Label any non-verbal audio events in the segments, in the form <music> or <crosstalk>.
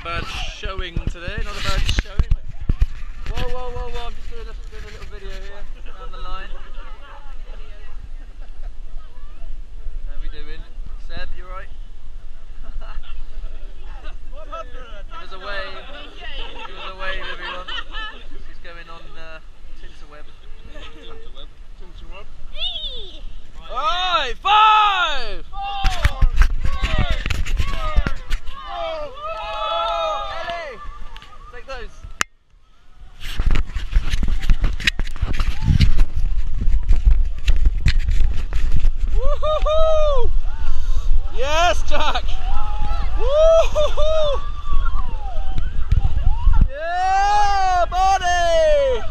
a bad showing today, not a bad showing. Whoa, whoa, whoa, whoa, I'm just doing a, doing a little video here, down the line. How we doing? Seb, you right? <laughs> Give us a wave. Give us a wave, everyone. She's going on uh, Tinterweb. Tinterweb. Tinterweb. Alright, five! Woo-hoo-hoo! Yes, Jack! Woo-hoo-hoo! Yeah, buddy!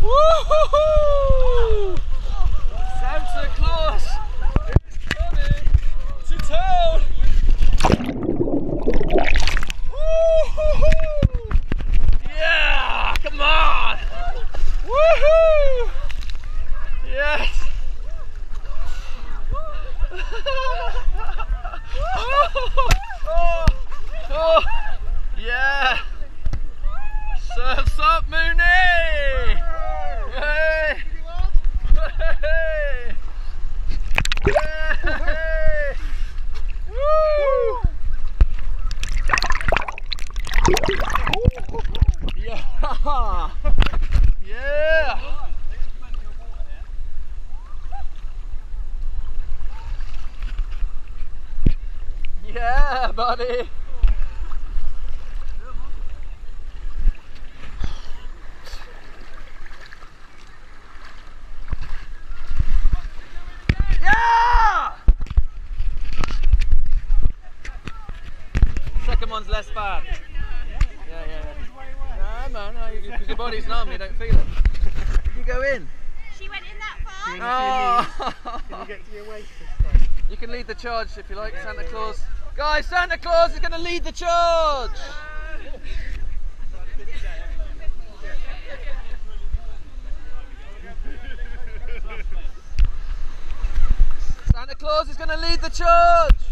Woo-hoo-hoo! Santa Claus is coming to town! Yeah, come on! Woohoo! Yes! oh, oh, yeah! Surf's up, Mooney! Hey! Hey! Hey! Woo! <laughs> Yeah! Yeah! Buddy! Yeah! Second one's less bad. Yeah, oh, yeah, yeah. No, man, no, because your body's numb, you don't feel it. you go in. She went in that far. Oh. Can you get to your waist this time? You can lead the charge if you like, Santa Claus. Guys, Santa Claus is going to lead the charge! Santa Claus is going to lead the charge!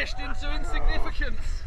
vanished into insignificance.